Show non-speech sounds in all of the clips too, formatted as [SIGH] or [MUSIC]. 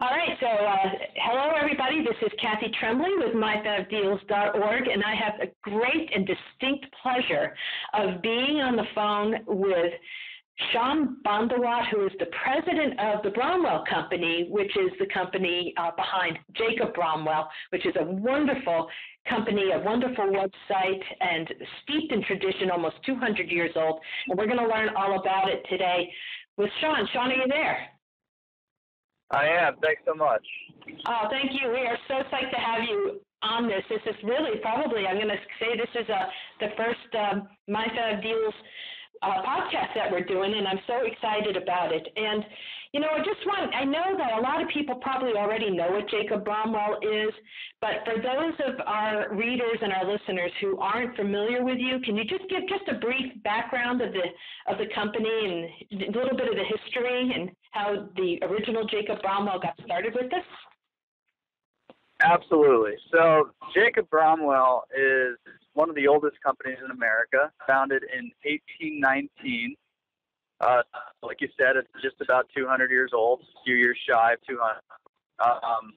All right, so uh, hello everybody. This is Kathy Tremblay with myfavdeals.org, and I have a great and distinct pleasure of being on the phone with Sean Bandawat, who is the president of the Bromwell Company, which is the company uh, behind Jacob Bromwell, which is a wonderful company, a wonderful website, and steeped in tradition, almost 200 years old. And we're going to learn all about it today with Sean. Sean, are you there? I am. Thanks so much. Oh, thank you. We are so psyched to have you on this. This is really probably, I'm going to say this is a, uh, the first um, MyFav Deals uh, podcast that we're doing, and I'm so excited about it. And, you know, I just want, I know that a lot of people probably already know what Jacob Bromwell is, but for those of our readers and our listeners who aren't familiar with you, can you just give just a brief background of the of the company and a little bit of the history and how the original Jacob Bromwell got started with this? Absolutely. So Jacob Bromwell is one of the oldest companies in America, founded in 1819. Uh, like you said, it's just about 200 years old, a few years shy of 200. Um,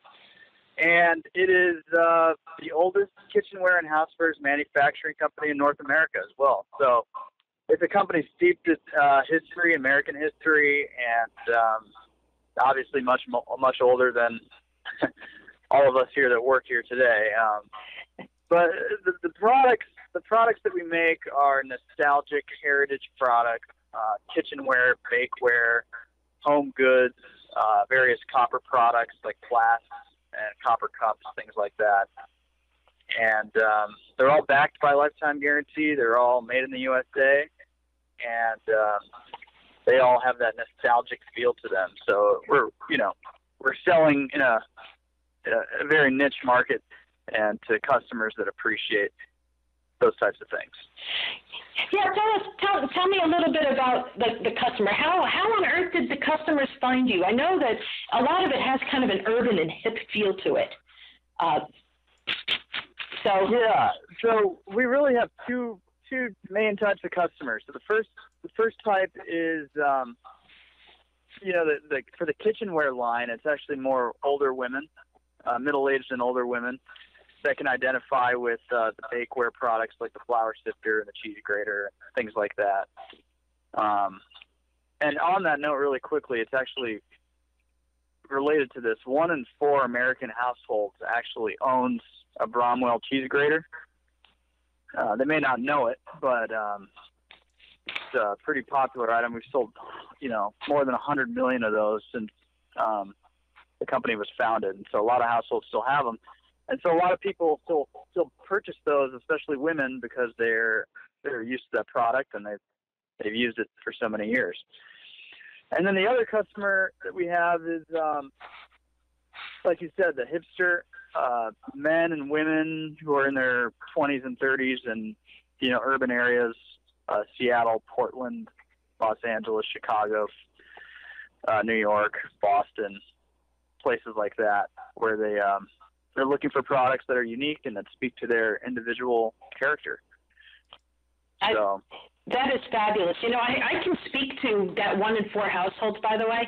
and it is uh, the oldest kitchenware and housewares manufacturing company in North America as well. So it's a company steeped in uh, history, American history, and um, obviously much much older than [LAUGHS] all of us here that work here today. Um, but the, the products the products that we make are nostalgic heritage products, uh, kitchenware, bakeware, home goods, uh, various copper products like flasks and copper cups, things like that. And um, they're all backed by lifetime guarantee. They're all made in the USA, and um, they all have that nostalgic feel to them. So we're, you know, we're selling in a a, very niche market and to customers that appreciate those types of things. Yeah, tell us, tell, tell me a little bit about the, the customer. How how on earth did the customers find you? I know that a lot of it has kind of an urban and hip feel to it. Uh, so yeah, so we really have two two main types of customers. So the first the first type is um, you know the, the for the kitchenware line, it's actually more older women uh, middle-aged and older women that can identify with uh, the bakeware products like the flour sifter and the cheese grater and things like that. Um, and on that note, really quickly, it's actually related to this. One in four American households actually owns a Bromwell cheese grater. Uh, they may not know it, but um, it's a pretty popular item. We've sold, you know, more than 100 million of those since um, the company was founded, and so a lot of households still have them, and so a lot of people still still purchase those, especially women, because they're they're used to that product and they've they've used it for so many years. And then the other customer that we have is, um, like you said, the hipster uh, men and women who are in their 20s and 30s and you know urban areas, uh, Seattle, Portland, Los Angeles, Chicago, uh, New York, Boston, places like that where they um, they're looking for products that are unique and that speak to their individual character. So. I, that is fabulous. You know, I, I can speak to that one in four households, by the way.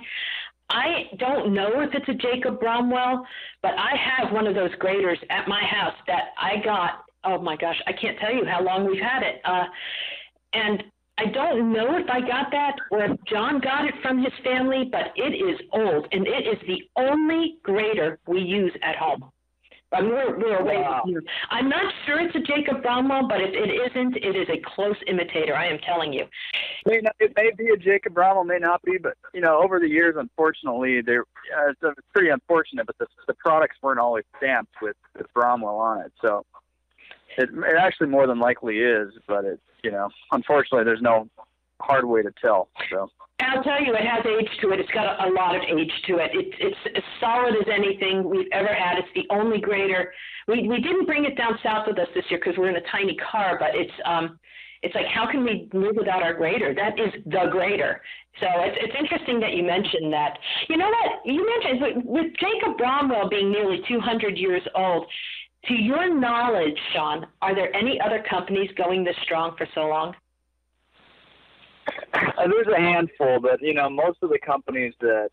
I don't know if it's a Jacob Bromwell, but I have one of those graters at my house that I got. Oh my gosh, I can't tell you how long we've had it. Uh, and I don't know if I got that or if John got it from his family, but it is old and it is the only grater we use at home. I mean, we're, we're away wow. from I'm not sure it's a Jacob Bromwell, but if it isn't, it is a close imitator. I am telling you. May not, it may be a Jacob Bromwell, may not be, but you know, over the years, unfortunately, they're uh, it's, it's pretty unfortunate. But the the products weren't always stamped with, with Bromwell on it, so it, it actually more than likely is, but it's you know, unfortunately, there's no hard way to tell. So. I'll tell you, it has age to it. It's got a, a lot of age to it. It's it's as solid as anything we've ever had. It's the only grater. We we didn't bring it down south with us this year because we're in a tiny car, but it's um it's like how can we move without our grater? That is the grater. So it's it's interesting that you mentioned that. You know what you mentioned with Jacob Bromwell being nearly 200 years old. To your knowledge, Sean, are there any other companies going this strong for so long? Uh, there's a handful, but you know, most of the companies that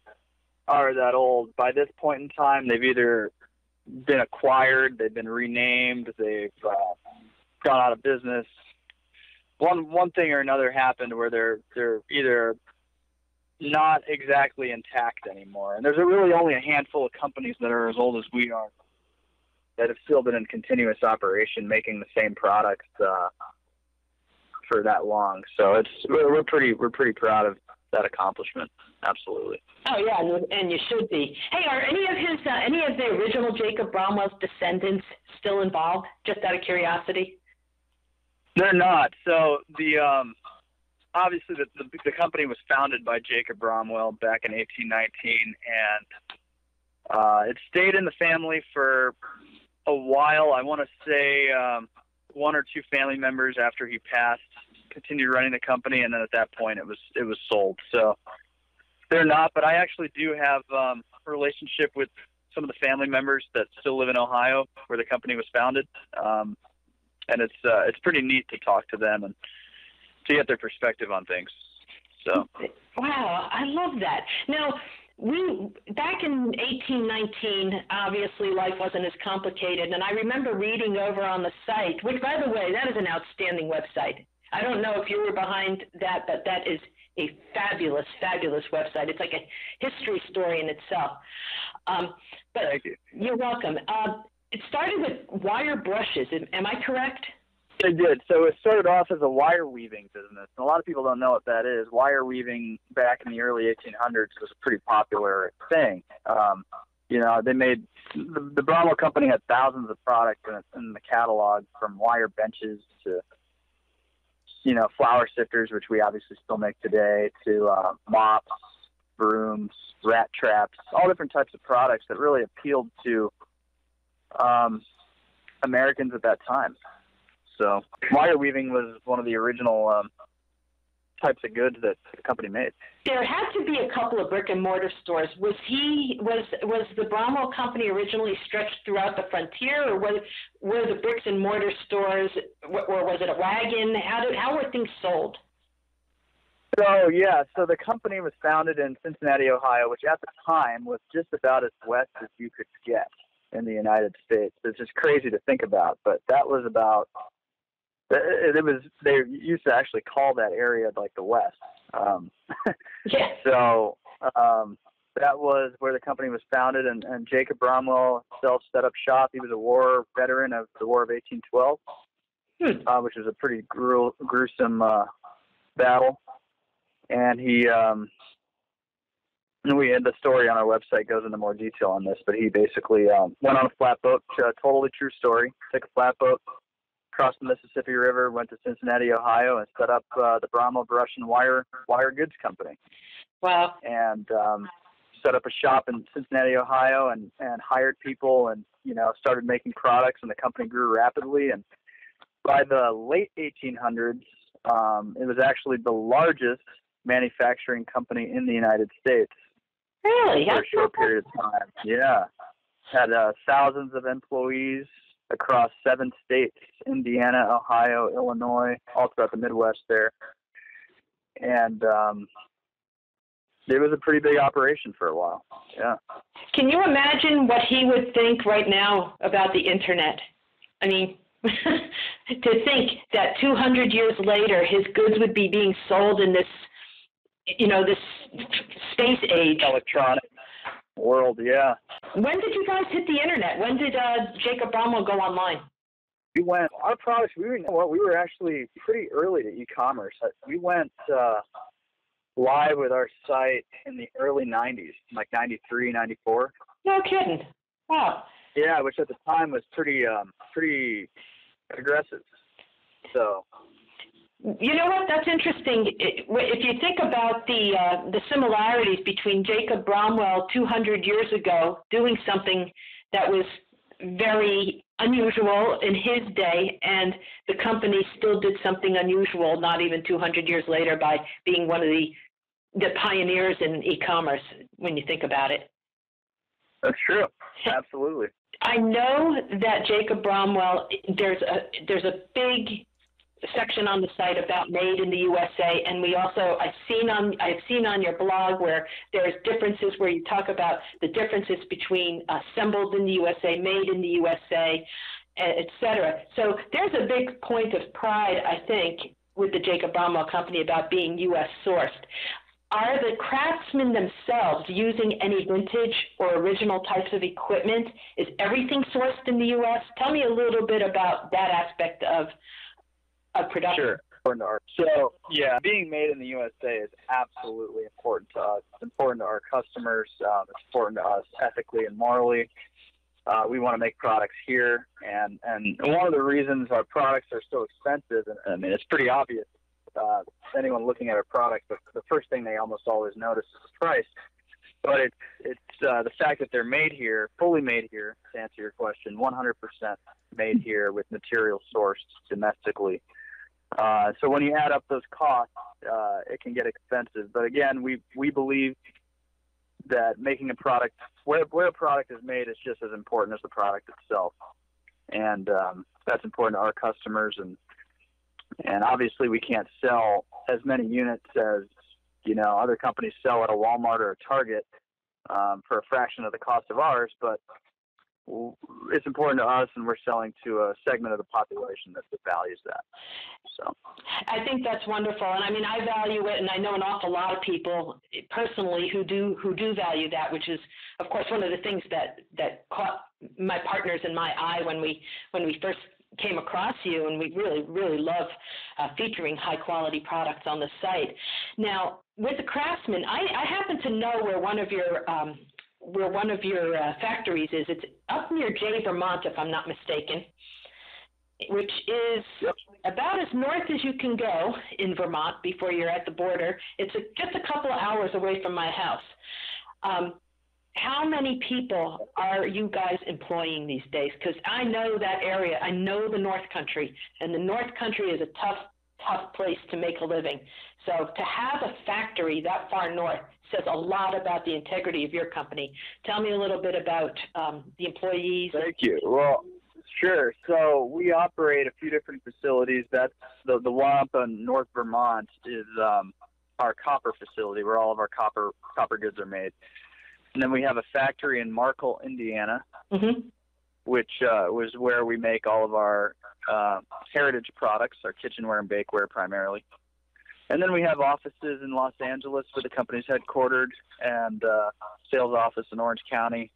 are that old. By this point in time, they've either been acquired, they've been renamed, they've uh, gone out of business. One one thing or another happened where they're they're either not exactly intact anymore. And there's really only a handful of companies that are as old as we are that have still been in continuous operation making the same products uh, for that long. So it's we're, we're pretty we're pretty proud of that accomplishment. Absolutely. Oh yeah, and you should be. Hey, are any of his uh, any of the original Jacob Bromwell's descendants still involved? Just out of curiosity. They're not. So the um, obviously the, the, the company was founded by Jacob Bromwell back in 1819, and uh, it stayed in the family for a while. I want to say um, one or two family members after he passed continued running the company, and then at that point it was it was sold. So they're not, but I actually do have um, a relationship with some of the family members that still live in Ohio, where the company was founded, um, and it's uh, it's pretty neat to talk to them and to get their perspective on things. So wow, I love that. Now we back in 1819 obviously life wasn't as complicated and i remember reading over on the site which by the way that is an outstanding website. I don't know if you were behind that but that is a fabulous fabulous website. It's like a history story in itself. Um, but Thank you. you're welcome. Uh, it started with wire brushes. Am i correct it did. So it started off as a wire weaving business. And a lot of people don't know what that is. Wire weaving back in the early 1800s was a pretty popular thing. Um, you know, they made the, the Bromwell company had thousands of products in, in the catalog, from wire benches to you know flour sifters, which we obviously still make today, to uh, mops, brooms, rat traps, all different types of products that really appealed to um, Americans at that time. So wire weaving was one of the original um, types of goods that the company made. There had to be a couple of brick and mortar stores. Was he was was the Bromwell company originally stretched throughout the frontier, or was were the bricks and mortar stores, or was it a wagon? How did how were things sold? So yeah, so the company was founded in Cincinnati, Ohio, which at the time was just about as west as you could get in the United States. It's just crazy to think about, but that was about it, it was they used to actually call that area like the West. Um, [LAUGHS] yeah. So um, that was where the company was founded, and, and Jacob Bromwell himself set up shop. He was a war veteran of the War of 1812, hmm. uh, which was a pretty gru- gruesome uh, battle. And he, um, and we the story on our website goes into more detail on this, but he basically um, went on a flatboat. Uh, totally true story. Took a flatboat crossed the Mississippi River, went to Cincinnati, Ohio, and set up uh, the Bromwell Brush and Wire Wire Goods Company. Wow! And um, set up a shop in Cincinnati, Ohio, and and hired people, and you know started making products, and the company grew rapidly. And by the late 1800s, um, it was actually the largest manufacturing company in the United States. Really? For a short period of time. Yeah. Had uh, thousands of employees, across seven states Indiana, Ohio, Illinois, all throughout the Midwest there. And um, it was a pretty big operation for a while. Yeah. Can you imagine what he would think right now about the internet? I mean, [LAUGHS] to think that 200 years later his goods would be being sold in this, you know, this space age. Electronic world, yeah. When did you guys hit the internet? When did uh, Jacob Bromwell go online? We went. Our products. We were. Well, we were actually pretty early to e-commerce. Uh, we went uh, live with our site in the early '90s, like '93, '94. No kidding. Wow. Yeah, which at the time was pretty, um, pretty aggressive. So you know what? That's interesting. If you think about the uh, the similarities between Jacob Bromwell 200 years ago doing something that was very unusual in his day, and the company still did something unusual not even 200 years later by being one of the the pioneers in e-commerce. When you think about it, that's true. Absolutely. I know that Jacob Bromwell. There's a there's a big section on the site about made in the USA, and we also I've seen on I've seen on your blog where there's differences where you talk about the differences between uh, assembled in the USA, made in the USA, et cetera. So there's a big point of pride, I think, with the Jacob Bromwell Company about being U.S. sourced. Are the craftsmen themselves using any vintage or original types of equipment? Is everything sourced in the U.S.? Tell me a little bit about that aspect of of production. Sure. So yeah, being made in the USA is absolutely important to us. It's important to our customers. Um, it's important to us ethically and morally. Uh, we want to make products here, and and one of the reasons our products are so expensive, and I mean it's pretty obvious. Uh, anyone looking at a product, the, the first thing they almost always notice is the price. But it's it's uh, the fact that they're made here, fully made here. To answer your question, 100% made here with materials sourced domestically. Uh, so when you add up those costs, uh, it can get expensive. But again, we we believe that making a product where where a product is made is just as important as the product itself, and um, that's important to our customers. And and obviously, we can't sell as many units as you know other companies sell at a Walmart or a Target um, for a fraction of the cost of ours, but it's important to us, and we're selling to a segment of the population that, values that. So, I think that's wonderful, and I mean, I value it, and I know an awful lot of people personally who do who do value that, which is, of course, one of the things that that caught my partners in my eye when we when we first came across you, and we really really love uh, featuring high quality products on the site. Now, with the Craftsman, I, I happen to know where one of your um, where one of your uh, factories is. It's up near Jay, Vermont, if I'm not mistaken, which is yep. about as north as you can go in Vermont before you're at the border. It's a, just a couple of hours away from my house. Um, how many people are you guys employing these days? Because I know that area. I know the North Country, and the North Country is a tough, tough place to make a living. So to have a factory that far north says a lot about the integrity of your company. Tell me a little bit about um, the employees. Thank you. Well, sure. So we operate a few different facilities. That's the the one up in North Vermont is um, our copper facility, where all of our copper copper goods are made. And then we have a factory in Markle, Indiana, mm-hmm. which uh, was where we make all of our uh, heritage products, our kitchenware and bakeware primarily. And then we have offices in Los Angeles where the company's headquartered and uh, sales office in Orange County.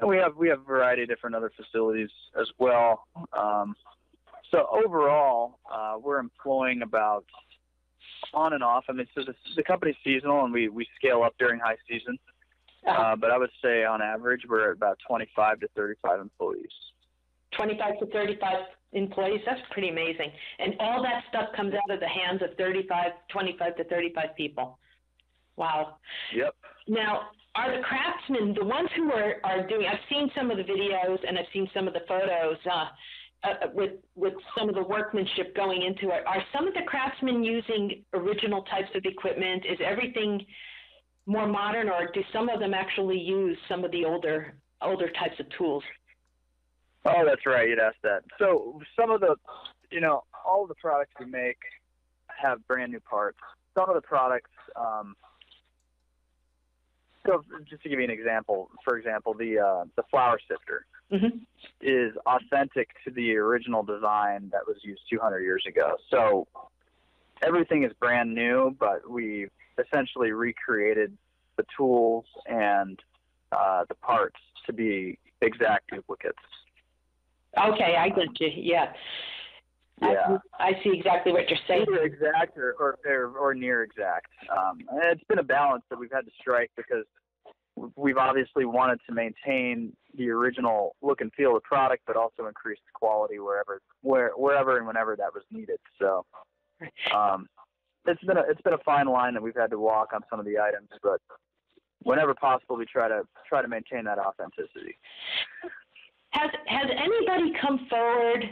And we have we have a variety of different other facilities as well. Um, so overall, uh, we're employing about on and off. I mean, so the, the company's seasonal, and we we scale up during high season. Uh, but I would say on average, we're at about 25 to 35 employees. 25 to 35 employees. That's pretty amazing. And all that stuff comes out of the hands of 35, 25 to 35 people. Wow. Yep. Now, are the craftsmen the ones who are, are doing? I've seen some of the videos and I've seen some of the photos uh, uh, with with some of the workmanship going into it. Are some of the craftsmen using original types of equipment? Is everything more modern, or do some of them actually use some of the older older types of tools? Oh, that's right. You'd ask that. So some of the, you know, all of the products we make have brand new parts. Some of the products, um, so just to give you an example, for example, the uh, the flour sifter mm-hmm. is authentic to the original design that was used 200 years ago. So everything is brand new, but we essentially recreated the tools and uh, the parts to be exact duplicates. Okay, I get you. Yeah. Yeah. I, I see exactly what you're saying. Either exact or, or, or, or near exact. Um, it's been a balance that we've had to strike because we've obviously wanted to maintain the original look and feel of the product, but also increase the quality wherever, where, wherever and whenever that was needed. So, um, it's been a it's been a fine line that we've had to walk on some of the items, but whenever possible, we try to try to maintain that authenticity. Has has anybody come forward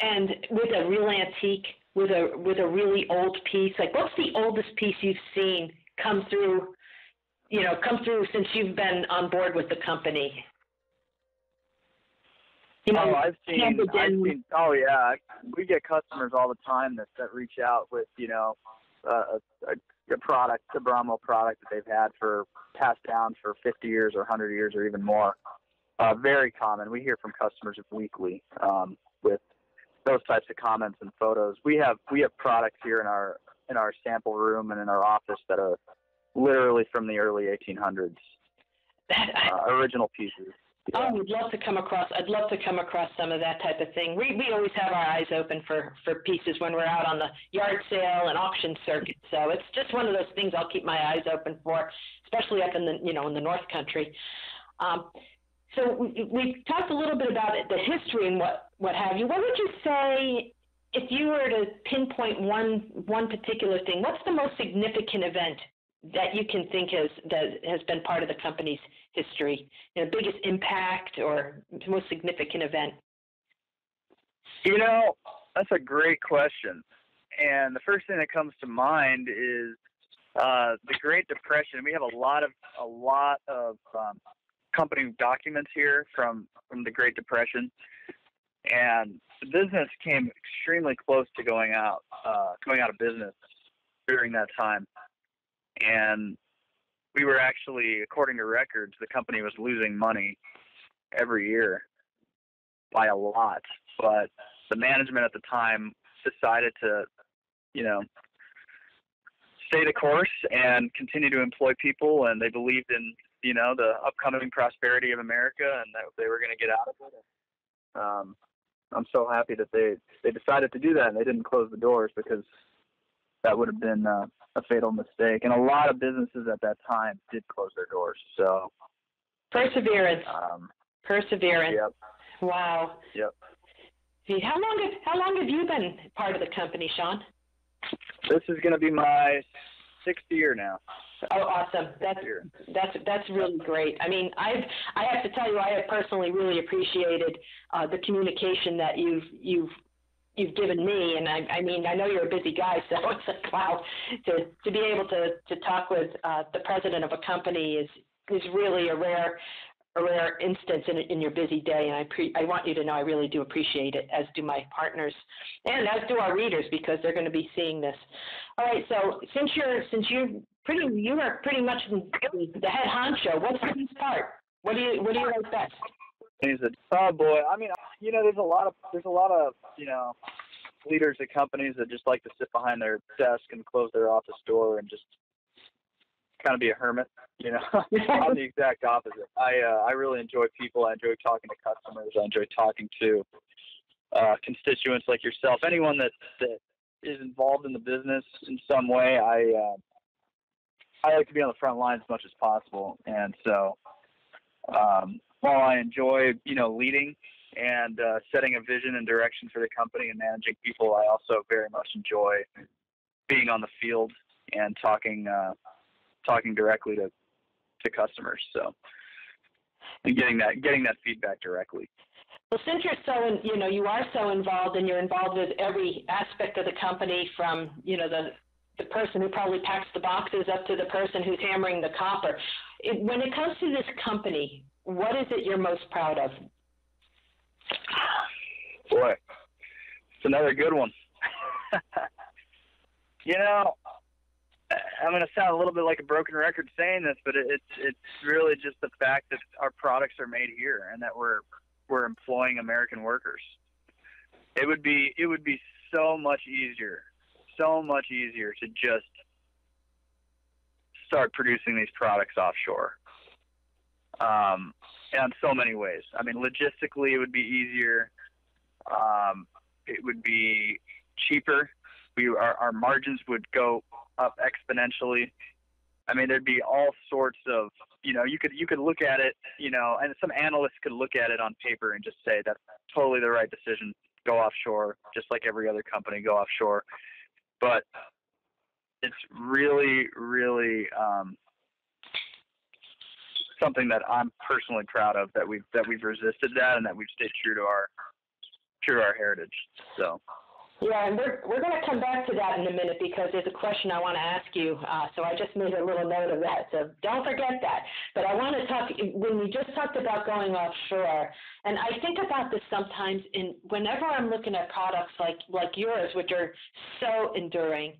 and with a real antique, with a with a really old piece? Like, what's the oldest piece you've seen come through? You know, come through since you've been on board with the company. You know, oh, I've seen, I've seen. Oh yeah, we get customers all the time that that reach out with you know uh, a, a product, a Bromwell product that they've had for passed down for 50 years or 100 years or even more. Uh, very common. We hear from customers weekly um, with those types of comments and photos. We have we have products here in our in our sample room and in our office that are literally from the early 1800s. Uh, original pieces. Yeah. Oh, we'd love to come across. I'd love to come across some of that type of thing. We we always have our eyes open for for pieces when we're out on the yard sale and auction circuit. So it's just one of those things I'll keep my eyes open for, especially up in the you know in the North Country. Um, so we, we talked a little bit about it, the history and what what have you. What would you say if you were to pinpoint one one particular thing? What's the most significant event that you can think has that has been part of the company's history? You know, biggest impact or most significant event? You know, that's a great question. And the first thing that comes to mind is uh, the Great Depression. We have a lot of a lot of um, company documents here from from the Great Depression, and the business came extremely close to going out uh, going out of business during that time, and we were actually, according to records, the company was losing money every year by a lot, but the management at the time decided to, you know, stay the course and continue to employ people, and they believed in you know the upcoming prosperity of America and that they were going to get out of it. Um, I'm so happy that they they decided to do that and they didn't close the doors because that would have been uh, a fatal mistake. And a lot of businesses at that time did close their doors. So perseverance. Um, perseverance. Yep. Wow. Yep. How long have how long have you been part of the company, Sean? This is going to be my sixth year now. Oh, awesome! That's that's that's really great. I mean, I've I have to tell you, I have personally really appreciated uh, the communication that you've you've you've given me, and I, I mean, I know you're a busy guy, so [LAUGHS] it's like wow, to to be able to to talk with uh, the president of a company is is really a rare a rare instance in, in your busy day, and I pre- I want you to know I really do appreciate it, as do my partners, and as do our readers because they're going to be seeing this. All right, so since you're since you're pretty you are pretty much the head honcho. What's the best part? What do you what do you like best? He's a oh boy. I mean, you know, there's a lot of there's a lot of you know leaders at companies that just like to sit behind their desk and close their office door and just kind of be a hermit. You know, [LAUGHS] I'm the exact opposite. I uh, I really enjoy people. I enjoy talking to customers. I enjoy talking to uh, constituents like yourself. Anyone that that is involved in the business in some way. I uh, I like to be on the front line as much as possible, and so um, while I enjoy you know leading and uh, setting a vision and direction for the company and managing people, I also very much enjoy being on the field and talking uh, talking directly to to customers. So and getting that getting that feedback directly. Well, since you're so, in, you know, you are so involved, and you're involved with every aspect of the company, from you know the the person who probably packs the boxes up to the person who's hammering the copper. It, when it comes to this company, what is it you're most proud of? Boy, it's another good one. [LAUGHS] you know, I'm going to sound a little bit like a broken record saying this, but it, it's it's really just the fact that our products are made here and that we're we're employing American workers. It would be it would be so much easier, so much easier to just start producing these products offshore. Um, in so many ways. I mean, logistically, it would be easier. Um, it would be cheaper. We our, our margins would go up exponentially. I mean, there'd be all sorts of, you know, you could you could look at it, you know, and some analysts could look at it on paper and just say that's totally the right decision. Go offshore, just like every other company, go offshore. But it's really, really um, something that I'm personally proud of that we've that we've resisted that and that we've stayed true to our true to our heritage. So. Yeah, and we're we're going to come back to that in a minute because there's a question I want to ask you. Uh, so I just made a little note of that. So don't forget that. But I want to talk when we just talked about going offshore, and I think about this sometimes. In whenever I'm looking at products like like yours, which are so enduring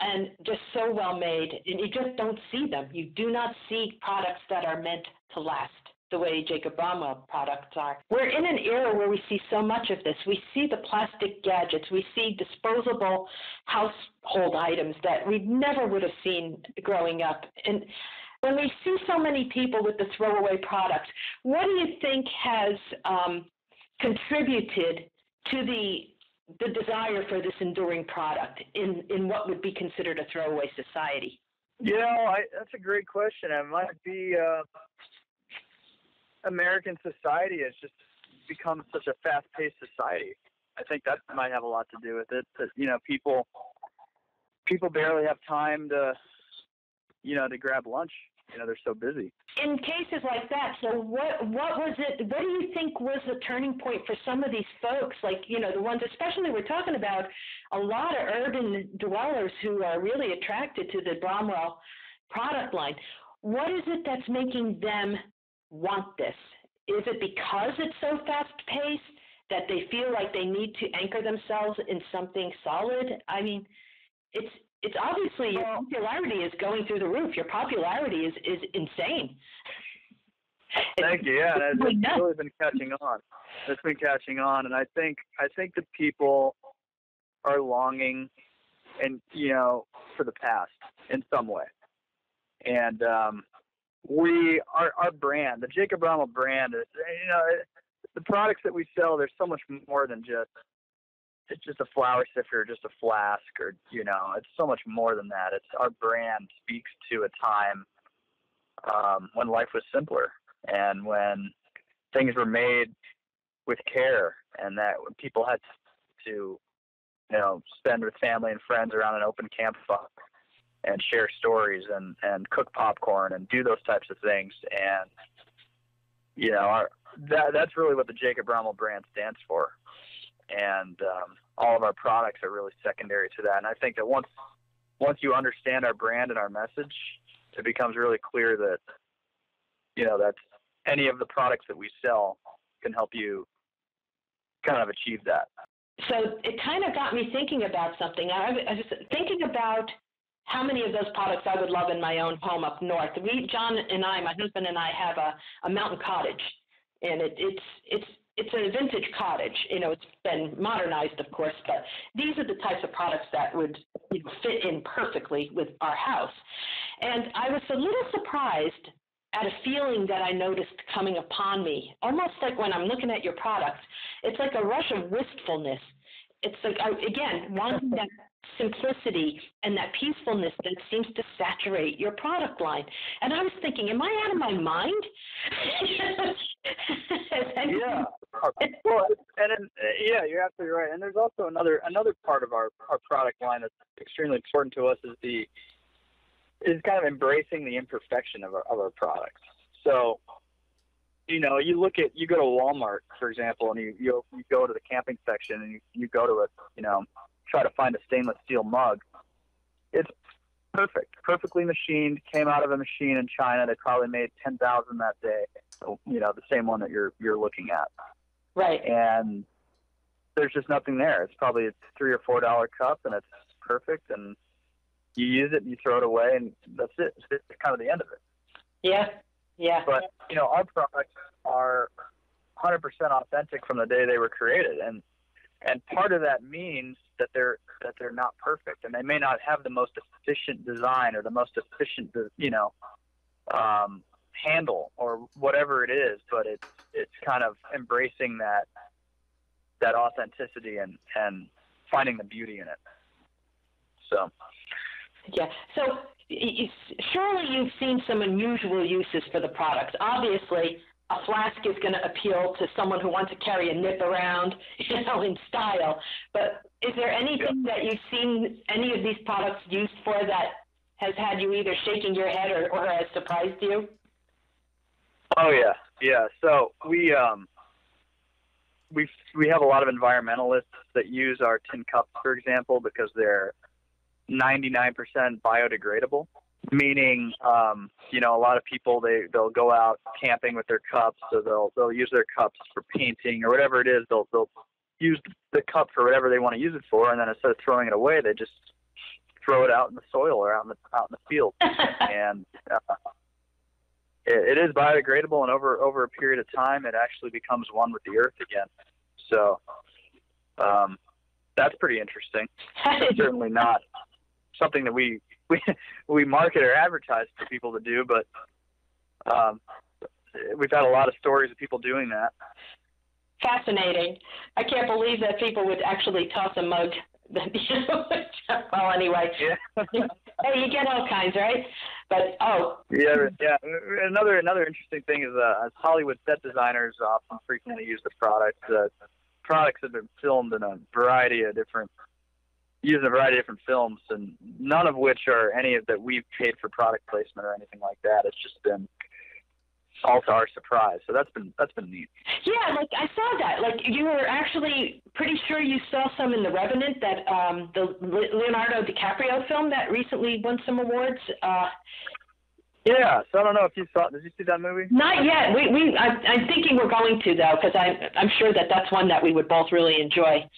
and just so well made, and you just don't see them. You do not see products that are meant to last the way Jacob Bromwell products are. We're in an era where we see so much of this. We see the plastic gadgets, we see disposable household items that we never would have seen growing up. And when we see so many people with the throwaway products, what do you think has um, contributed to the the desire for this enduring product in, in what would be considered a throwaway society? Know, I, that's a great question. It might be uh, American society has just become such a fast-paced society. I think that might have a lot to do with it. That you know, people people barely have time to you know to grab lunch. You know, they're so busy. In cases like that, so what what was it? What do you think was the turning point for some of these folks? Like you know, the ones especially we're talking about a lot of urban dwellers who are really attracted to the Bromwell product line. What is it that's making them want this? Is it because it's so fast paced that they feel like they need to anchor themselves in something solid? I mean, it's it's obviously your popularity is going through the roof. Your popularity is is insane. [LAUGHS] Thank you. Yeah, it's, it's really been catching on. It's been catching on, and I think I think the people are longing, and you know, for the past in some way. And um, we our our brand, the Jacob Bromwell brand, is you know the products that we sell. There's so much more than just it's just a flour sifter, just a flask, or you know, it's so much more than that. It's our brand speaks to a time um, when life was simpler and when things were made with care, and that when people had to, you know, spend with family and friends around an open campfire and share stories and and cook popcorn and do those types of things. And you know our, that that's really what the Jacob Bromwell brand stands for. And um, all of our products are really secondary to that. And I think that once once you understand our brand and our message it becomes really clear that you know that any of the products that we sell can help you kind of achieve that. So it kind of got me thinking about something. I was thinking about how many of those products I would love in my own home up north. We, John and I, my husband and I, have a, a mountain cottage, and it, it's it's it's a vintage cottage. You know, it's been modernized, of course, but these are the types of products that would you know, fit in perfectly with our house. And I was a little surprised at a feeling that I noticed coming upon me, almost like when I'm looking at your products. It's like a rush of wistfulness. It's like I, again wanting that simplicity and that peacefulness that seems to saturate your product line. And I was thinking, am I out of my mind? [LAUGHS] yeah. Well, and yeah, you're absolutely right. And there's also another another part of our our product line that's extremely important to us is the is kind of embracing the imperfection of our of our products. So, you know, you look at you go to Walmart, for example, and you you, you go to the camping section and you, you go to a you know try to find a stainless steel mug. It's perfect, perfectly machined. Came out of a machine in China. They probably made ten thousand that day. So, You know, the same one that you're you're looking at. Right. And there's just nothing there. It's probably a three or four dollar cup, and it's perfect. And you use it, and you throw it away, and that's it. It's kind of the end of it. Yeah. Yeah. But you know, our products are 100% authentic from the day they were created, and and part of that means that they're that they're not perfect and they may not have the most efficient design or the most efficient you know um, handle or whatever it is but it's it's kind of embracing that that authenticity and and finding the beauty in it. So. Yeah. So surely you've seen some unusual uses for the products obviously a flask is going to appeal to someone who wants to carry a nip around, [LAUGHS] you know, in style. But is there anything yeah. that you've seen any of these products used for that has had you either shaking your head or, or has surprised you? Oh yeah, yeah. So we um we we have a lot of environmentalists that use our tin cups, for example, because they're 99% biodegradable. Meaning, um, you know, a lot of people they they'll go out camping with their cups, so they'll they'll use their cups for painting or whatever it is. They'll they'll use the cup for whatever they want to use it for, and then instead of throwing it away, they just throw it out in the soil or out in the out in the field. [LAUGHS] and uh, it, it is biodegradable, and over over a period of time, it actually becomes one with the earth again. So um, that's pretty interesting. [LAUGHS] certainly not something that we we [LAUGHS] we market or advertise for people to do, but um, we've had a lot of stories of people doing that. Fascinating. I can't believe that people would actually toss a mug. [LAUGHS] well, anyway. Yeah. [LAUGHS] hey, you get all kinds, right? But oh. Yeah, yeah. Another another interesting thing is uh, as Hollywood set designers often frequently use the product. Uh, products have been filmed in a variety of different using a variety of different films, and none of which are any of that we've paid for product placement or anything like that. It's just been all to our surprise. So that's been that's been neat. Yeah, like I saw that. Like you were actually pretty sure you saw some in The Revenant, that um, the Leonardo DiCaprio film that recently won some awards. Uh, yeah, so I don't know if you saw. Did you see that movie? Not yet. We we I, I'm thinking we're going to though, because I'm I'm sure that that's one that we would both really enjoy.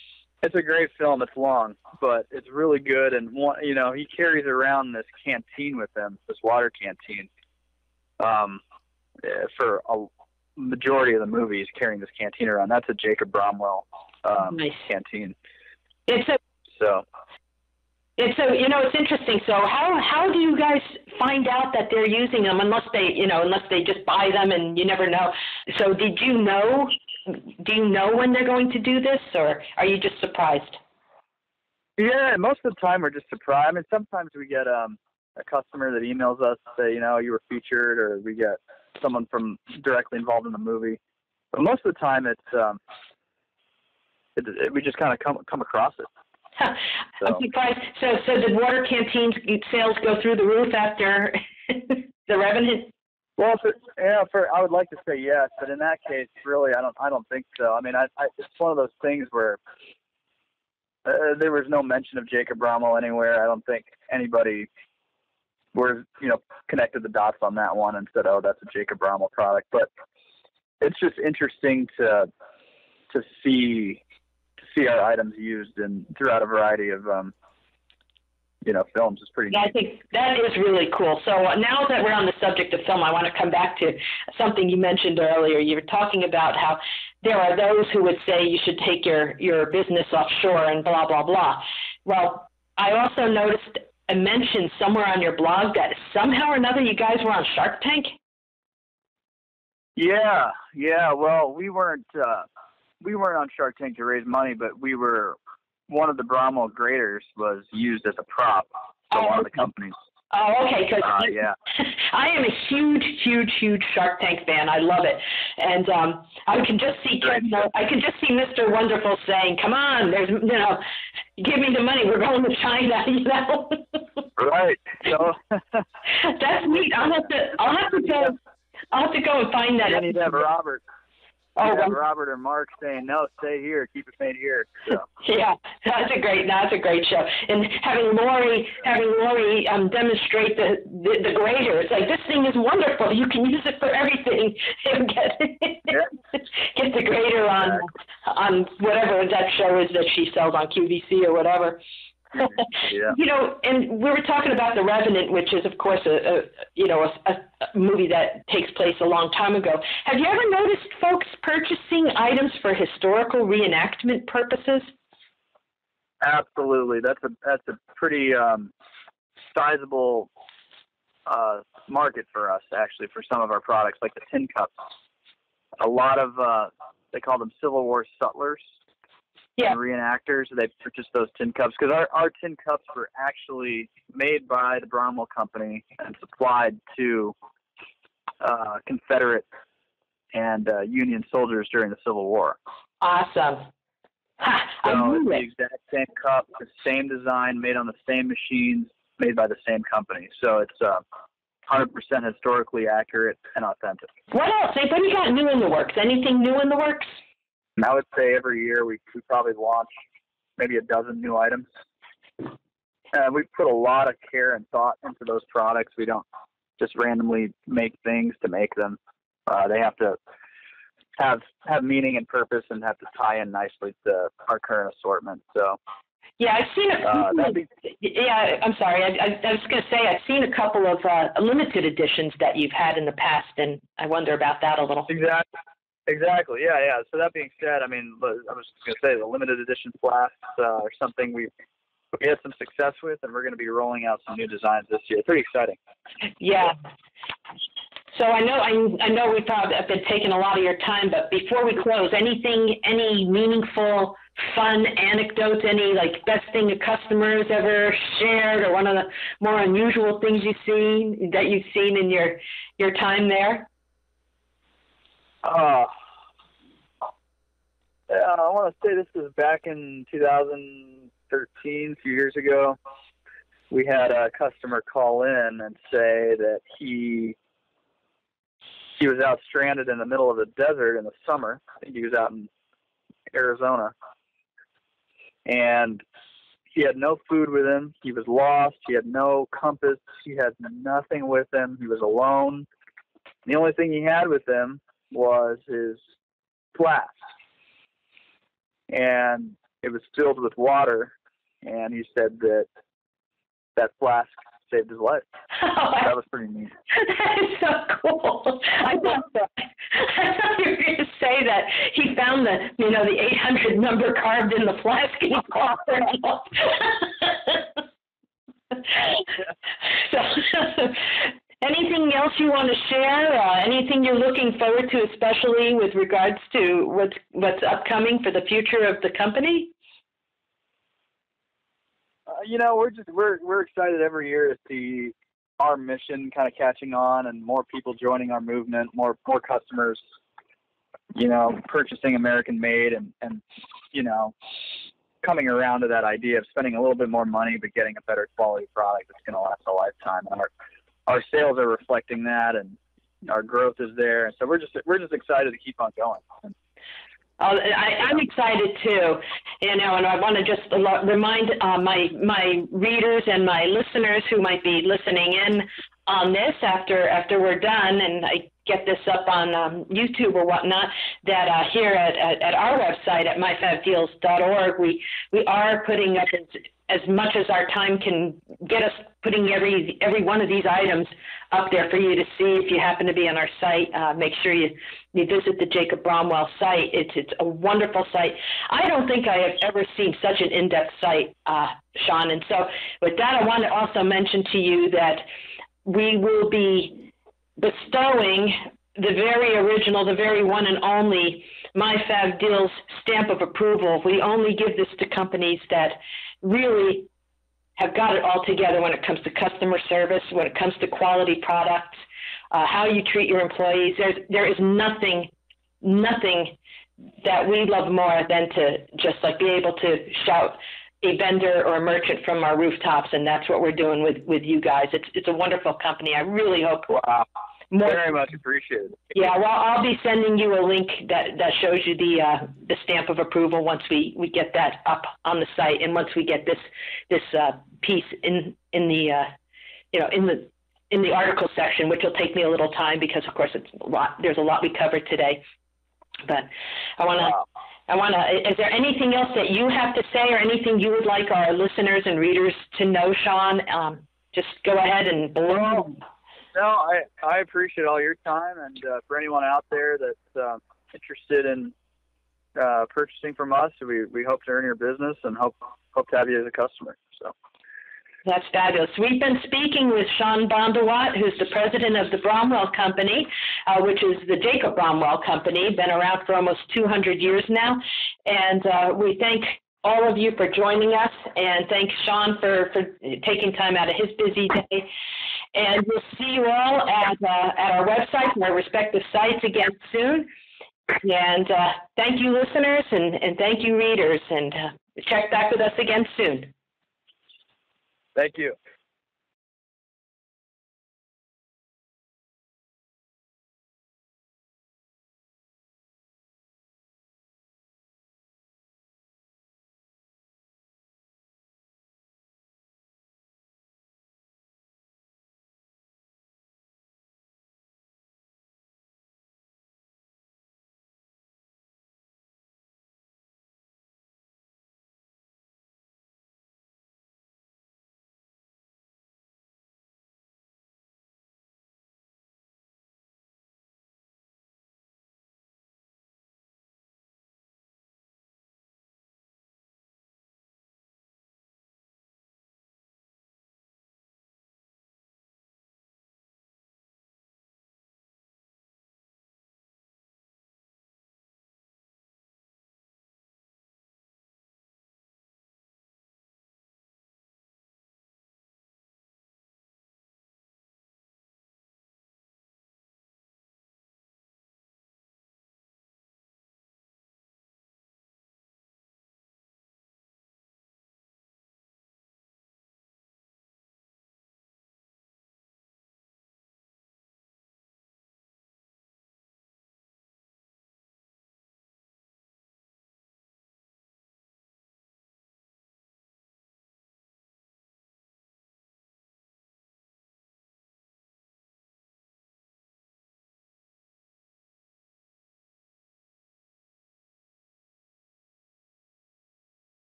It's a great film. It's long, but it's really good. And one, you know, he carries around this canteen with him, this water canteen. Um, uh, for a majority of the movie, he's carrying this canteen around. That's a Jacob Bromwell um, nice. canteen. It's a so. And so you know it's interesting. So how how do you guys find out that they're using them unless they you know unless they just buy them and you never know. So did you know? Do you know when they're going to do this, or are you just surprised? Yeah, most of the time we're just surprised. I mean, sometimes we get um, a customer that emails us say, you know, you were featured, or we get someone from directly involved in the movie. But most of the time, it's um, it, it, we just kind of come come across it. so. I'm surprised. So, so did water canteen sales go through the roof after [LAUGHS] the Revenant? Well, for, yeah, for I would like to say yes, but in that case, really, I don't. I don't think so. I mean, I, I it's one of those things where uh, there was no mention of Jacob Bromwell anywhere. I don't think anybody we're you know connected the dots on that one and said, oh, that's a Jacob Bromwell product. But it's just interesting to to see to see our items used in throughout a variety of um, you know films is pretty. Yeah, neat. I think that is really cool. So uh, now that we're on the subject of film, I want to come back to something you mentioned earlier. You were talking about how there are those who would say you should take your your business offshore and blah blah blah. Well, I also noticed a mention somewhere on your blog that somehow or another you guys were on Shark Tank. Yeah, yeah. Well, we weren't uh, we weren't on Shark Tank to raise money, but we were one of the Bromwell graters was used as a prop for oh, one of the companies. Oh, okay. Because uh, yeah. [LAUGHS] I am a huge, huge, huge Shark Tank fan. I love it, and um, I can just see Ken, I can just see Mr. Wonderful saying, "Come on, there's you know, give me the money. We're going to China." [LAUGHS] You know. right. So. [LAUGHS] That's neat. I'll have to. I'll have to go. I'll have to go and find that. Need to Oh, Robert or Mark saying no, stay here, keep it made here. So. [LAUGHS] Yeah, that's a great, that's a great show. And having Lori, having Lori um, demonstrate the, the the grater, it's like this thing is wonderful. You can use it for everything. [LAUGHS] And get yeah. get the grater on on whatever that show is that she sells on QVC or whatever yeah. [LAUGHS] You know, and we were talking about The Revenant, which is, of course, a, a you know a, a movie that takes place a long time ago. Have you ever noticed folks purchasing items for historical reenactment purposes? Absolutely, that's a that's a pretty um, sizable uh, market for us, actually, for some of our products, like the tin cups. A lot of uh, they call them Civil War sutlers yeah. reenactors. They purchased those tin cups because our, our tin cups were actually made by the Bromwell Company and supplied to uh, Confederate and uh, Union soldiers during the Civil War. Awesome. Ha, so it's the exact same cup, the same design, made on the same machines, made by the same company. So it's uh, 100% historically accurate and authentic. What else? What do you got new in the works? Anything new in the works? And I would say every year we, we probably launch maybe a dozen new items. Uh, we put a lot of care and thought into those products. We don't just randomly make things to make them. Uh, they have to have have meaning and purpose and have to tie in nicely to our current assortment. So yeah, I've seen a uh, couple. of, be yeah, I'm sorry. I, I, I was going to say I've seen a couple of uh, limited editions that you've had in the past, and I wonder about that a little. exactly exactly yeah yeah. So that being said, I mean I was just going to say the limited edition flasks uh, are something we we had some success with, and we're going to be rolling out some new designs this year. Pretty exciting. Yeah. So I know I, I know we've probably been taking a lot of your time, but before we close, anything, any meaningful, fun anecdotes, any like best thing a customer's ever shared, or one of the more unusual things you've seen that you've seen in your your time there? Uh, I want to say this was back in 2013, a few years ago. We had a customer call in and say that he he was out stranded in the middle of the desert in the summer. I think he was out in Arizona, and he had no food with him. He was lost. He had no compass. He had nothing with him. He was alone. The only thing he had with him was his flask, and it was filled with water. And he said that that flask saved his life. [LAUGHS] that was pretty neat. that is so cool. I thought I thought you were going to say that he found the you know the 800 number carved in the flask and he called her out. so, [LAUGHS] anything else you want to share? Uh, anything you're looking forward to, especially with regards to what's what's upcoming for the future of the company? Uh, you know, we're just we're we're excited every year to see our mission kind of catching on and more people joining our movement, more more customers, you know, purchasing American made and and you know, coming around to that idea of spending a little bit more money but getting a better quality product that's going to last a lifetime. And our our sales are reflecting that and our growth is there. And so we're just we're just excited to keep on going. Uh, I, I'm excited too, you know, and I want to just remind uh, my my readers and my listeners who might be listening in on this after after we're done, and I get this up on um, YouTube or whatnot, that uh, here at, at, at our website at myfavdeals.org, we we are putting up as, much as our time can get us putting every every one of these items up there for you to see. If you happen to be on our site, uh, make sure you you visit the Jacob Bromwell site. It's it's a wonderful site. I don't think I have ever seen such an in-depth site, uh, Sean. And so, with that, I want to also mention to you that we will be bestowing the very original, the very one and only MyFav Deals stamp of approval. We only give this to companies that really have got it all together when it comes to customer service, when it comes to quality products, uh, how you treat your employees. There's, there is nothing, nothing that we love more than to just like be able to shout a vendor or a merchant from our rooftops, and that's what we're doing with with you guys. It's it's a wonderful company. I really hope. Wow. More, Very much appreciated. Yeah, well, I'll be sending you a link that, that shows you the uh, the stamp of approval once we, we get that up on the site, and once we get this this uh, piece in in the uh, you know in the in the article section, which will take me a little time because, of course, it's a lot. There's a lot we covered today, but I want to. Wow. I want to. Is there anything else that you have to say, or anything you would like our listeners and readers to know, Sean? Um, just go ahead and blow. No, I I appreciate all your time, and uh, for anyone out there that's uh, interested in uh, purchasing from us, we we hope to earn your business and hope hope to have you as a customer. So. That's fabulous. We've been speaking with Sean Bandawat, who's the president of the Bromwell Company, uh, which is the Jacob Bromwell Company, been around for almost 200 years now. And uh, we thank all of you for joining us and thank Sean for, for taking time out of his busy day. And we'll see you all at, uh, at our websites and our respective sites again soon. And uh, thank you, listeners, and, and thank you, readers. And uh, check back with us again soon. Thank you.